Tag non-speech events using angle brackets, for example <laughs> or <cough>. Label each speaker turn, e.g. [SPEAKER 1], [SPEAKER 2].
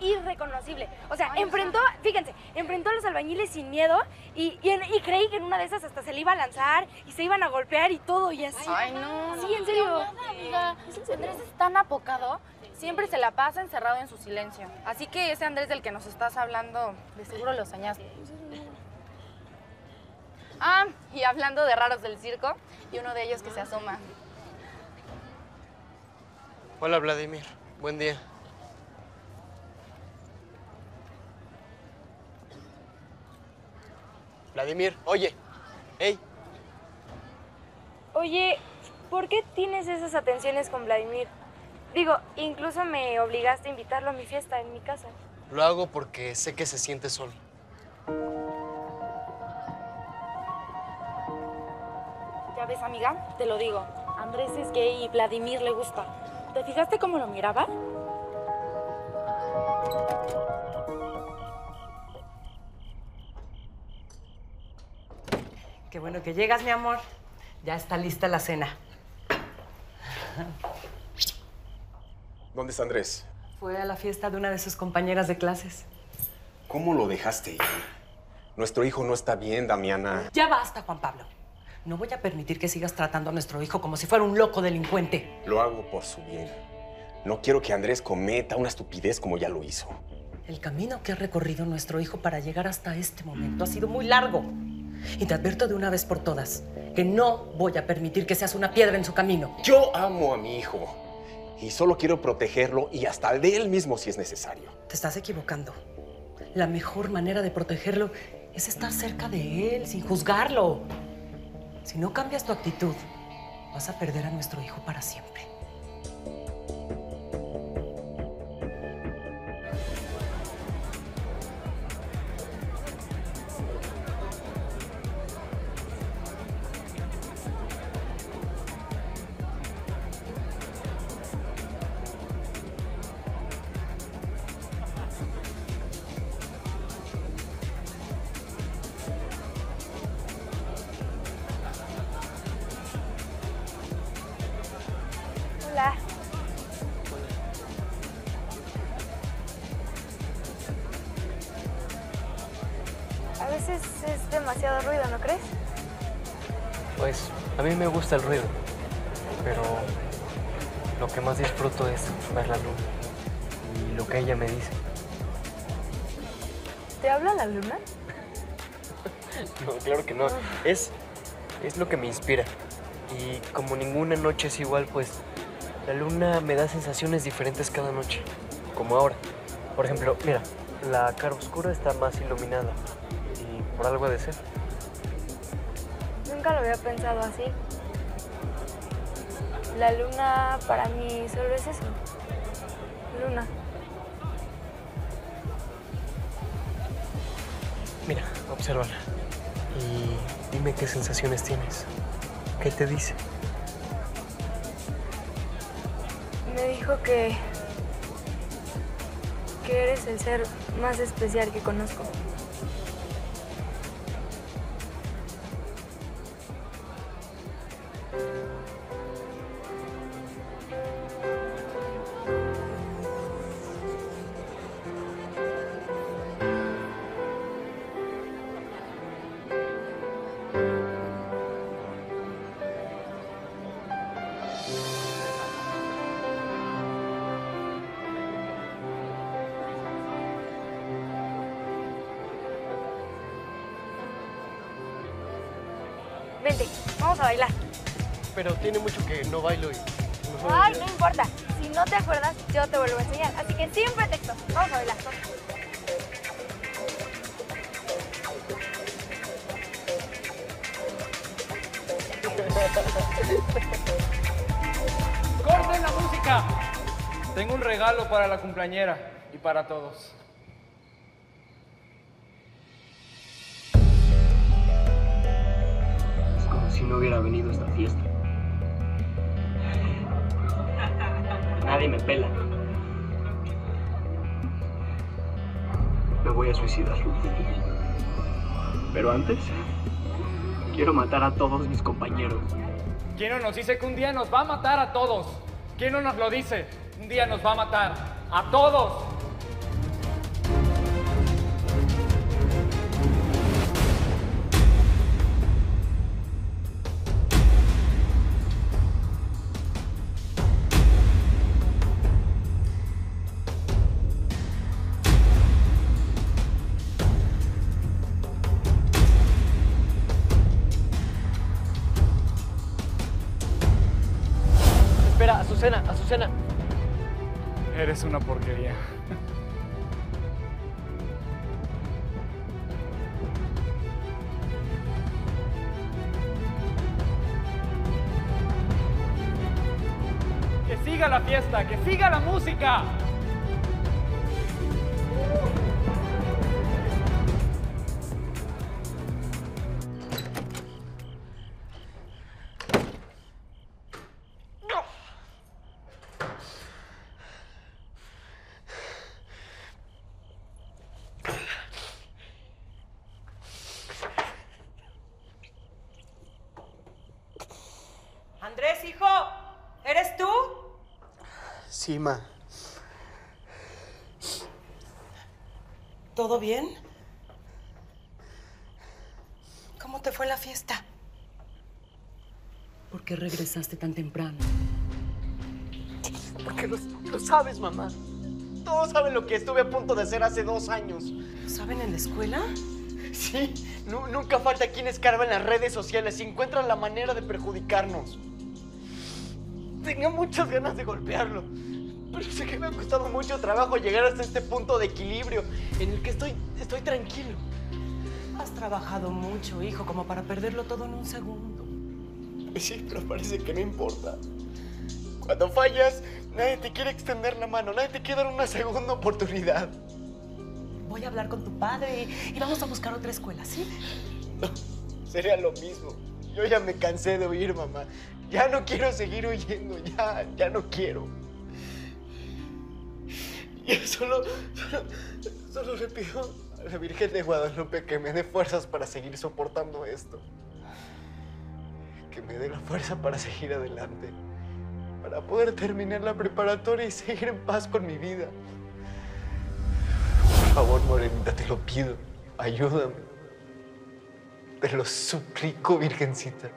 [SPEAKER 1] irreconocible. O sea, enfrentó, fíjense, enfrentó a los albañiles sin miedo y, y, y creí que en una de esas hasta se le iba a lanzar y se iban a golpear y todo y así.
[SPEAKER 2] Ay, no.
[SPEAKER 1] Sí, en serio.
[SPEAKER 2] Amiga, Andrés es tan apocado. Siempre se la pasa encerrado en su silencio. Así que ese Andrés del que nos estás hablando, de seguro lo soñaste. Ah, y hablando de raros del circo, y uno de ellos que se asoma.
[SPEAKER 3] Hola, Vladimir. Buen día. Vladimir, oye. Hey,
[SPEAKER 1] Oye, ¿por qué tienes esas atenciones con Vladimir? Digo, incluso me obligaste a invitarlo a mi fiesta en mi casa.
[SPEAKER 3] lo hago porque sé que se siente solo.
[SPEAKER 2] Ya ves, amiga, te lo digo. Andrés es gay y Vladimir le gusta. ¿Te fijaste cómo lo miraba?
[SPEAKER 4] Qué bueno que llegas, mi amor. Ya está lista la cena.
[SPEAKER 5] ¿Dónde está Andrés?
[SPEAKER 4] Fue a la fiesta de una de sus compañeras de clases.
[SPEAKER 5] ¿Cómo lo dejaste ir? Nuestro hijo no está bien, Damiana.
[SPEAKER 4] Ya basta, Juan Pablo. No voy a permitir que sigas tratando a nuestro hijo como si fuera un loco delincuente.
[SPEAKER 5] Lo hago por su bien. No quiero que Andrés cometa una estupidez como ya lo hizo.
[SPEAKER 4] El camino que ha recorrido nuestro hijo para llegar hasta este momento ha sido muy largo. Y te advierto de una vez por todas que no voy a permitir que seas una piedra en su camino.
[SPEAKER 5] Yo amo a mi hijo. Y solo quiero protegerlo y hasta de él mismo si es necesario.
[SPEAKER 4] Te estás equivocando. La mejor manera de protegerlo es estar cerca de él, sin juzgarlo. Si no cambias tu actitud, vas a perder a nuestro hijo para siempre.
[SPEAKER 1] Veces es demasiado ruido, ¿no crees?
[SPEAKER 3] Pues a mí me gusta el ruido, pero lo que más disfruto es ver la luna y lo que ella me dice.
[SPEAKER 1] ¿Te habla la luna? <laughs>
[SPEAKER 3] No, claro que no. Es, es lo que me inspira. Y como ninguna noche es igual, pues la luna me da sensaciones diferentes cada noche. Como ahora. Por ejemplo, mira, la cara oscura está más iluminada. Por algo ha de ser.
[SPEAKER 1] Nunca lo había pensado así. La luna para mí solo es eso. Luna.
[SPEAKER 3] Mira, obsérvala. Y dime qué sensaciones tienes. ¿Qué te dice?
[SPEAKER 1] Me dijo que. que eres el ser más especial que conozco. Vente, vamos a bailar.
[SPEAKER 3] Pero tiene mucho que no bailo y...
[SPEAKER 1] Ay, no importa. Si no te acuerdas, yo te vuelvo a enseñar. Así que sin pretexto, vamos a bailar.
[SPEAKER 6] ¡Corten la música! Tengo un regalo para la cumpleañera y para todos.
[SPEAKER 3] Si no hubiera venido a esta fiesta. Nadie me pela. Me voy a suicidar. Pero antes, quiero matar a todos mis compañeros.
[SPEAKER 6] ¿Quién no nos dice que un día nos va a matar a todos? ¿Quién no nos lo dice? Un día nos va a matar a todos. Eres una porquería. Que siga la fiesta, que siga la música.
[SPEAKER 7] Sí, ma.
[SPEAKER 4] ¿Todo bien? ¿Cómo te fue la fiesta? ¿Por qué regresaste tan temprano?
[SPEAKER 7] Porque lo, lo sabes, mamá. Todos saben lo que estuve a punto de hacer hace dos años.
[SPEAKER 4] ¿Lo saben en la escuela?
[SPEAKER 7] Sí, nu- nunca falta quien escarba en las redes sociales y encuentra la manera de perjudicarnos. Tenía muchas ganas de golpearlo, pero sé que me ha costado mucho trabajo llegar hasta este punto de equilibrio en el que estoy, estoy tranquilo.
[SPEAKER 4] Has trabajado mucho, hijo, como para perderlo todo en un segundo.
[SPEAKER 7] Sí, pero parece que no importa. Cuando fallas, nadie te quiere extender la mano, nadie te quiere dar una segunda oportunidad.
[SPEAKER 4] Voy a hablar con tu padre y, y vamos a buscar otra escuela, ¿sí?
[SPEAKER 7] Sería lo mismo. Yo ya me cansé de huir, mamá. Ya no quiero seguir huyendo, ya, ya no quiero. <laughs> Yo solo, solo, solo le pido a la Virgen de Guadalupe que me dé fuerzas para seguir soportando esto. Que me dé la fuerza para seguir adelante. Para poder terminar la preparatoria y seguir en paz con mi vida. Por favor, Morenita, te lo pido. Ayúdame. Te lo suplico, Virgencita.